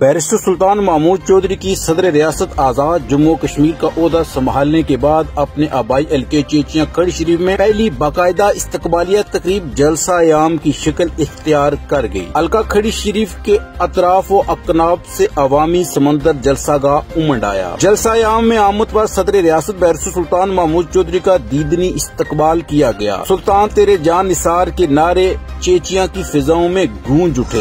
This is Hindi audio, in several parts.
बैरिस्टर सुल्तान महमूद चौधरी की सदर रियासत आज़ाद जम्मू कश्मीर का ओहदा संभालने के बाद अपने आबाई एलके चेचिया खड़ी शरीफ में पहली बाकायदा इस्तकबालिया तकरीब जलसा आम की शक्ल इख्तियार कर गई अलका खड़ी शरीफ के अतराफ व अकनाब से अवामी समंदर जलसा गाह उमंड आया जलसा आम में आमद पर सदर रियासत बैरिस्टर सुल्तान महमूद चौधरी का दीदनी इस्तकबाल किया गया। सुल्तान तेरे जान निसार के नारे चेचिया की फिजाओं में गूंज उठे।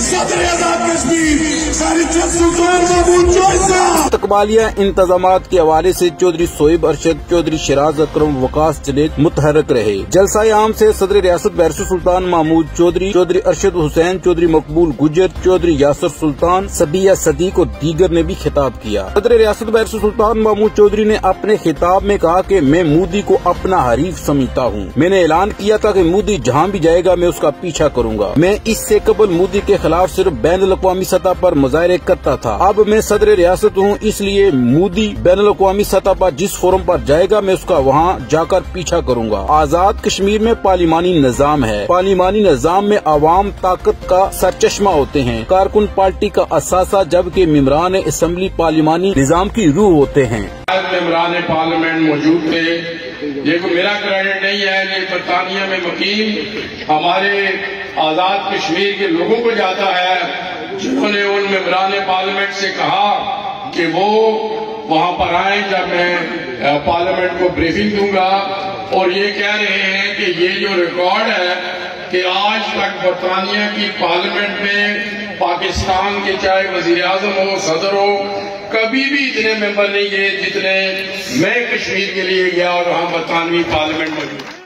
सत्रह हज़ार कश्मीर साढी छह सौ करोड़ इस्तकबालिया इंतज़ाम के हवाले से चौधरी सोएब अरशद, चौधरी शराज अक्रम, वकास जनेद मुतहरक रहे। जलसा आम से सदर रियासत बैरसू सुल्तान महमूद, चौधरी चौधरी अरशद हुसैन, चौधरी मकबूल गुजर, चौधरी यासर सुल्तान सबिया सदीक और दीगर ने भी खिताब किया। सदर रियासत बैरसू सुल्तान महमूद चौधरी ने अपने खिताब में कहा की मैं मोदी को अपना हरीफ समझता हूँ। मैंने ऐलान किया था कि मोदी जहाँ भी जाएगा, मैं उसका पीछा करूँगा। मैं इससे कबल मोदी के खिलाफ सिर्फ़ बैन अवी सतह आरोप मुजाहरे करता था। अब मैं सदर रियासत हूँ इसलिए मोदी बैन अवी सतह पर जिस फोरम पर जाएगा, मैं उसका वहाँ जाकर पीछा करूँगा। आज़ाद कश्मीर में पार्लिमानी निज़ाम है। पार्लिमानी निज़ाम में आवाम ताकत का सरचश्मा होते हैं। कारकुन पार्टी का असासा जबकि मम्बरान असम्बली पार्लिमानी निज़ाम की रूह होते हैं। मम्बरान पार्लियामेंट मौजूद थे। ये मेरा क्रेडिट नहीं है, ये बरतानिया में वकील हमारे आज़ाद कश्मीर के लोगों को जाता है। जिन्होंने उन मेम्बरान पार्लियामेंट से कहा कि वो वहाँ पर आए जब मैं पार्लियामेंट को ब्रीफिंग दूँगा और ये कह रहे हैं कि ये जो रिकॉर्ड है कि आज तक बरतानिया की पार्लियामेंट में पाकिस्तान के चाहे वज़ीर आज़म हो, सदर हो, कभी भी इतने मेंबर नहीं गए जितने मैं कश्मीर के लिए गया और वहाँ बरतानवी पार्लियामेंट में